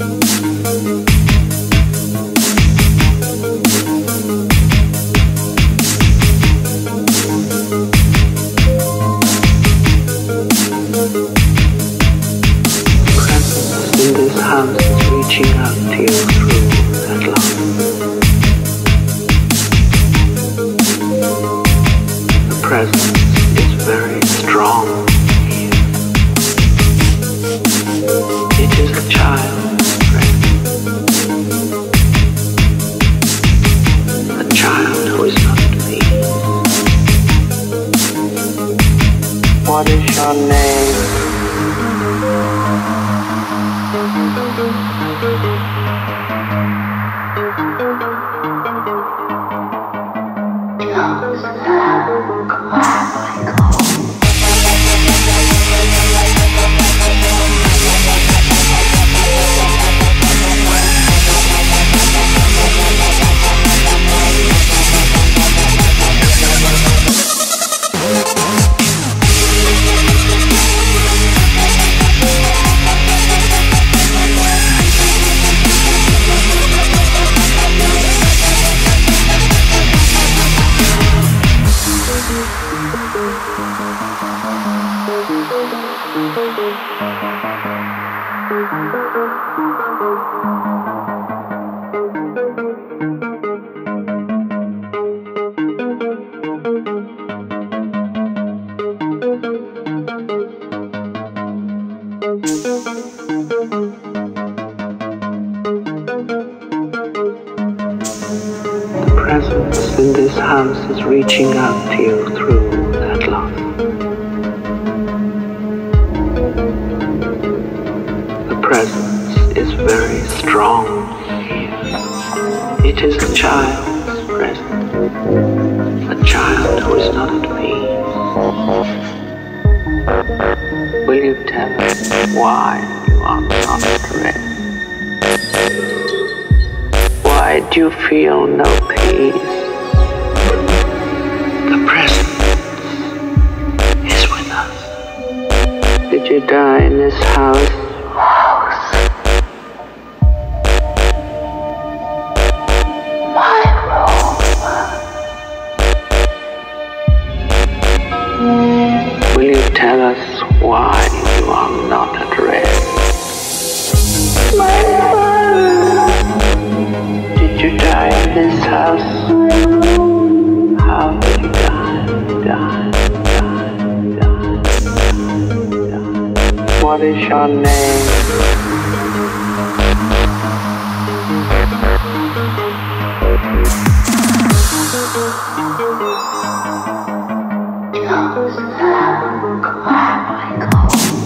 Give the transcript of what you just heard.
In this house is reaching out to you through that love. The presence in this house is reaching out to you through that love. Presence is very strong here. It is a child's presence. A child who is not at peace. Will you tell us why you are not at rest? Why do you feel no peace? The presence is with us. Did you die in this house? House. Your name? Close the